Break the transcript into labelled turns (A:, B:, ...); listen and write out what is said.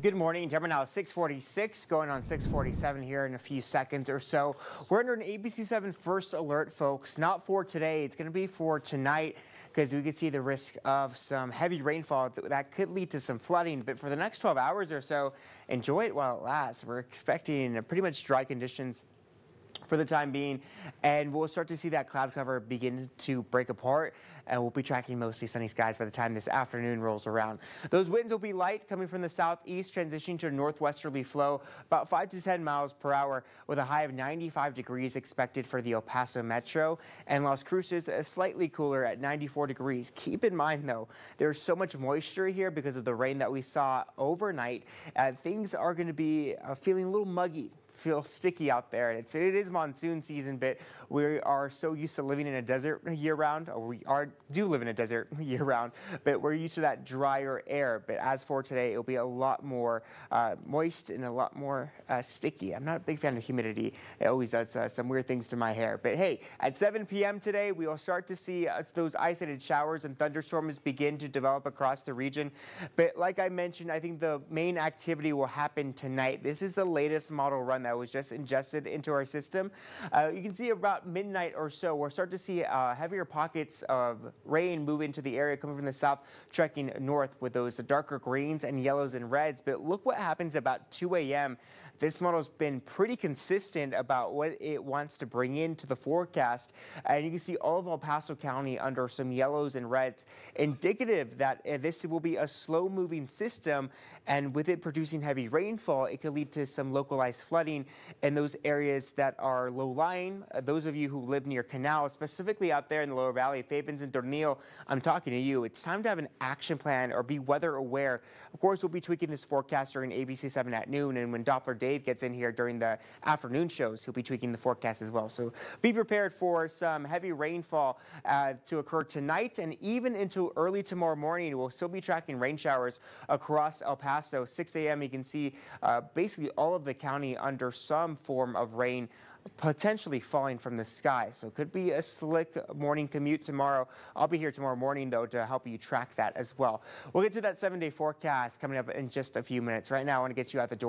A: Good morning. Temperature now 646, going on 647 here in a few seconds or so. We're under an ABC7 first alert, folks. Not for today. It's going to be for tonight because we could see the risk of some heavy rainfall that could lead to some flooding. But for the next 12 hours or so, enjoy it while it lasts. We're expecting pretty much dry conditions for the time being. And we'll start to see that cloud cover begin to break apart. And we'll be tracking mostly sunny skies by the time this afternoon rolls around. Those winds will be light coming from the southeast, transitioning to a northwesterly flow, about 5 to 10 miles per hour, with a high of 95 degrees expected for the El Paso Metro. And Las Cruces is slightly cooler at 94 degrees. Keep in mind, though, there's so much moisture here because of the rain that we saw overnight. Uh, things are going to be uh, feeling a little muggy feel sticky out there. It's, it is monsoon season, but we are so used to living in a desert year round, or we are do live in a desert year round, but we're used to that drier air. But as for today, it'll be a lot more uh, moist and a lot more uh, sticky. I'm not a big fan of humidity. It always does uh, some weird things to my hair. But hey, at 7 p.m. today, we will start to see uh, those isolated showers and thunderstorms begin to develop across the region. But like I mentioned, I think the main activity will happen tonight. This is the latest model run that that was just ingested into our system. Uh, you can see about midnight or so, we'll start to see uh, heavier pockets of rain move into the area coming from the south, trekking north with those darker greens and yellows and reds. But look what happens about 2 a.m. This model's been pretty consistent about what it wants to bring into the forecast. And you can see all of El Paso County under some yellows and reds, indicative that uh, this will be a slow moving system. And with it producing heavy rainfall, it could lead to some localized flooding in those areas that are low lying. Uh, those of you who live near canals, specifically out there in the lower valley, Fabens and Tornillo, I'm talking to you. It's time to have an action plan or be weather aware. Of course, we'll be tweaking this forecast during ABC 7 at noon and when Doppler Dave gets in here during the afternoon shows, he'll be tweaking the forecast as well. So be prepared for some heavy rainfall uh, to occur tonight and even into early tomorrow morning. We'll still be tracking rain showers across El Paso. 6 a.m. You can see uh, basically all of the county under some form of rain potentially falling from the sky. So it could be a slick morning commute tomorrow. I'll be here tomorrow morning, though, to help you track that as well. We'll get to that seven-day forecast coming up in just a few minutes. Right now, I want to get you out the door.